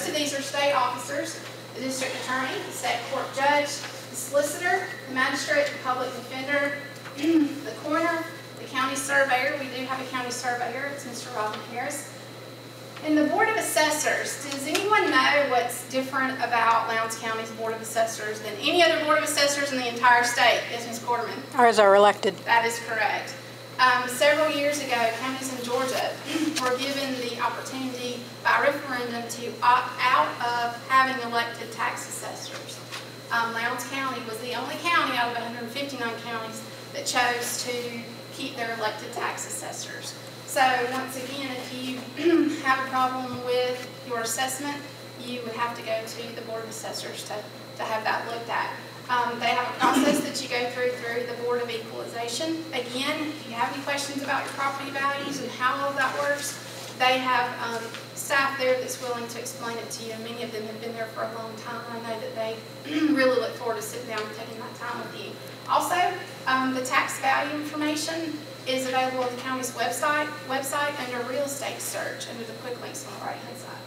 most of these are state officers, the district attorney, the state court judge, the solicitor, the magistrate, the public defender, the coroner, the county surveyor, we do have a county surveyor, it's Mr. Robin Harris, and the Board of Assessors, does anyone know what's different about Lowndes County's Board of Assessors than any other Board of Assessors in the entire state? is Ms. Quarterman? Ours are elected. That is correct. Um, several years ago, counties in Georgia were given the opportunity by referendum to opt out of having elected tax assessors. Um, Lowndes County was the only county out of 159 counties that chose to keep their elected tax assessors. So once again, if you have a problem with your assessment, you would have to go to the Board of Assessors to, to have that looked at. Um, they have a process that you go through through the Board of Equalization. Again, if you have any questions about your property values and how all that works, they have um, staff there that's willing to explain it to you. Many of them have been there for a long time. I know that they really look forward to sitting down and taking that time with you. Also, um, the tax value information is available on the county's website, website under real estate search, under the quick links on the right-hand side.